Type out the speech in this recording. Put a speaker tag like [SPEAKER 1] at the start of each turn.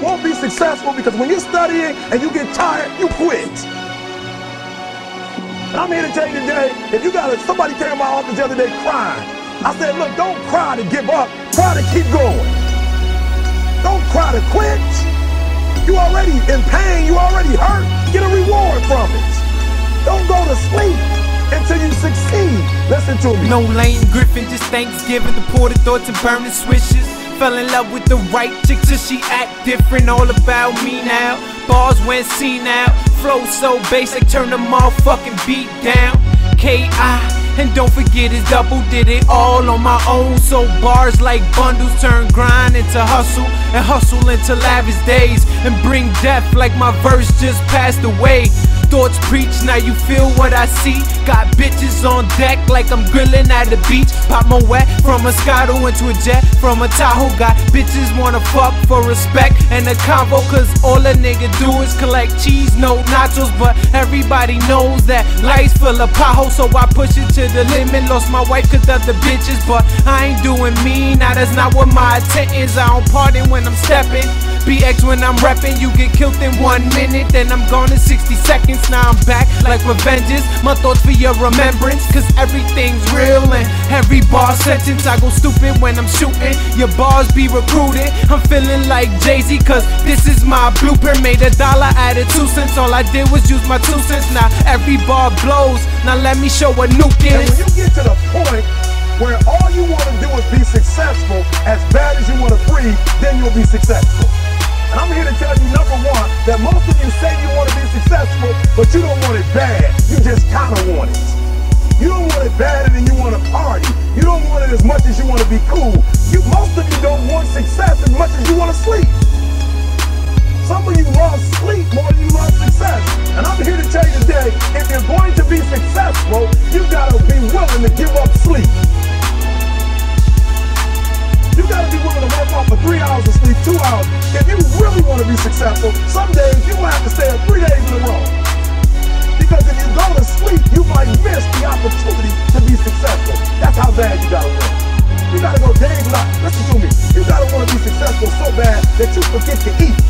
[SPEAKER 1] don't be successful because when you're studying and you get tired, you quit. And I'm here to tell you today, if you got somebody came to my office the other day crying. I said, look, don't cry to give up, cry to keep going. Don't cry to quit. You already in pain, you already hurt. Get a reward from it. Don't go to sleep until you succeed. Listen to me.
[SPEAKER 2] No Lane Griffin, just Thanksgiving, the ported thoughts and burning swishes. Fell in love with the right chick till she act different, all about me now. Bars went senile, flow so basic, turn the motherfucking beat down. K.I. And don't forget his double did it all on my own. So bars like bundles turn grind into hustle and hustle into lavish days and bring death like my verse just passed away. Thoughts preach, now you feel what I see. Got bitches on deck like I'm grilling at the beach. Pop my wet from a Moscato into a jet from a Tahoe. Got bitches wanna fuck for respect and a convo, cause all a nigga do is collect cheese, no nachos. But everybody knows that life's full of potholes, so I push it to the limit. Lost my wife cause of the bitches, but I ain't doing me. Now that's not what my intent is. I don't party when I'm stepping. BX when I'm reppin', you get killed in one minute, then I'm gone in 60 seconds. Now I'm back like revenges. My thoughts for your remembrance, cause everything's real and every bar sentence. I go stupid when I'm shooting. Your bars be recruited. I'm feeling like Jay Z, cause this is my blueprint. Made a dollar, added two cents. All I did was use my two cents. Now every bar blows. Now let me show what nuke
[SPEAKER 1] And when you get to the point where all you want to do is be successful, as bad as you want to breathe, then you'll be successful. And I'm here to tell you, number one, that most of you say you want to be successful, but you don't want it bad. You just kind of want it. You don't want it badder than you want to party. You don't want it as much as you want to be cool. You, most of you don't want success as much as you want to sleep. Some of you love sleep more than you love success. And I'm here to tell you today, if you're going to be successful, you gotta be willing to give up sleep. You gotta be willing to work off for three hours of sleep, two hours. If you successful, some days you will have to stay up three days in a row. Because if you go to sleep, you might miss the opportunity to be successful. That's how bad you gotta work. You gotta go days without, listen to me, you gotta want to be successful so bad that you forget to eat.